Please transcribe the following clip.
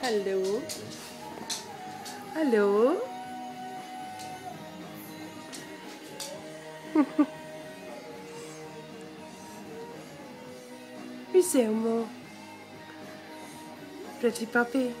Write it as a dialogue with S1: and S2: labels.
S1: Hello. Hello. Wie seu, amor? Pretty puppy.